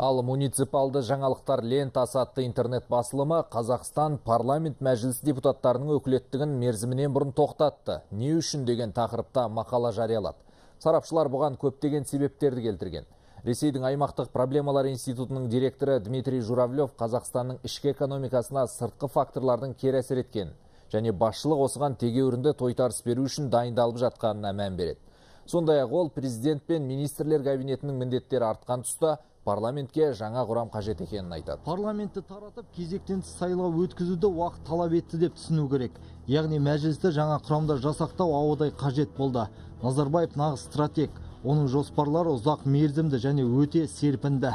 Ал муниципалды жаңалықтар лентасы атты интернет басылымы Қазақстан парламент мәжілісі депутаттарының өкілеттігін мерзімінен бұрын тоқтатты. Не үшін деген тақырыпта мақала жариялады. Сарапшылар бұған көптеген себептерді келтірген. Ресейдің аймақтық проблемалар институтының директоры Дмитрий Журавлев Қазақстанның ішкі экономикасына сыртқы факторлардың кері әсер еткен және басшылық осыған тегеурінді тойтарыс беру үшін дайындалып жатқанына мән береді. Сондай ақ ол президент пен министрлер кабинетінің міндеттері артқан тұста парламентке жаңа құрам қажет екенін айтады. Парламентті таратып кезектен тыс сайлау өткізуді уақыт талап етті деп түсіну керек. Яғни мәжілісті жаңа құрамда жасақтау ауадай қажет болды. Назарбаев нағыз стратег. Оның жоспарлары ұзақ мерзімді және өте серпінді.